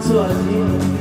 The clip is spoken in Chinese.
做你。